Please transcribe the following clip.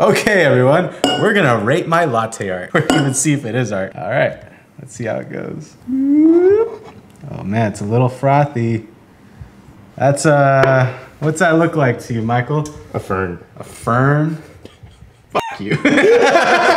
Okay, everyone, we're gonna rate my latte art. We're gonna see if it is art. All right, let's see how it goes. Oh man, it's a little frothy. That's a. what's that look like to you, Michael? A fern. A fern? Fuck you.